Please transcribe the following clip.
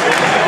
Yes.